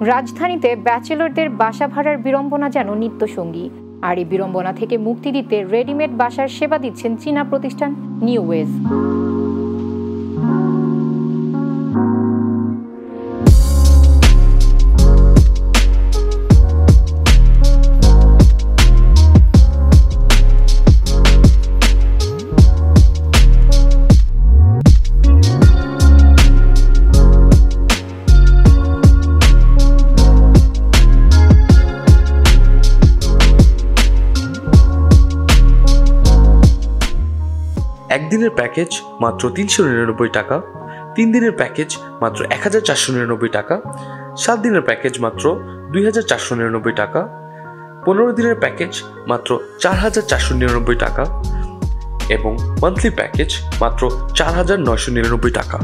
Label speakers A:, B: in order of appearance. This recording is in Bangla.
A: রাজধানীতে ব্যাচেলরদের বাসা ভাড়ার বিড়ম্বনা যেন নিত্যসঙ্গী। আর এই বিড়ম্বনা থেকে মুক্তি দিতে রেডিমেড বাসার সেবা দিচ্ছেন চীনা প্রতিষ্ঠান নিউ
B: একদিনের প্যাকেজ মাত্র তিনশো নিরানব্বই টাকা তিন দিনের প্যাকেজ মাত্র এক হাজার চারশো নিরানব্বই টাকা সাত দিনের প্যাকেজ মাত্র দুই হাজার চারশো নিরানব্বই টাকা পনেরো দিনের প্যাকেজ মাত্র চার হাজার চারশো নিরানব্বই টাকা এবং মান্থলি প্যাকেজ মাত্র চার হাজার নয়শো নিরানব্বই টাকা।